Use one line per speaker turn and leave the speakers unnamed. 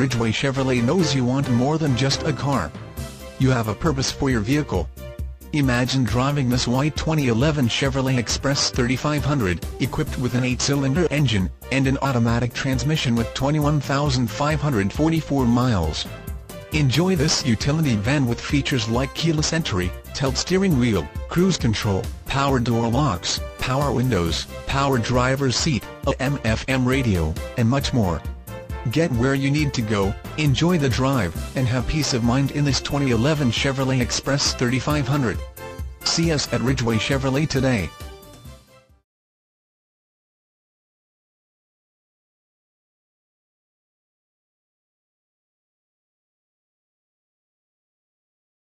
Ridgeway Chevrolet knows you want more than just a car. You have a purpose for your vehicle. Imagine driving this white 2011 Chevrolet Express 3500, equipped with an 8-cylinder engine, and an automatic transmission with 21,544 miles. Enjoy this utility van with features like keyless entry, tilt steering wheel, cruise control, power door locks, power windows, power driver's seat, AM/FM radio, and much more. Get where you need to go, enjoy the drive, and have peace of mind in this 2011 Chevrolet Express 3500. See us at Ridgeway Chevrolet today.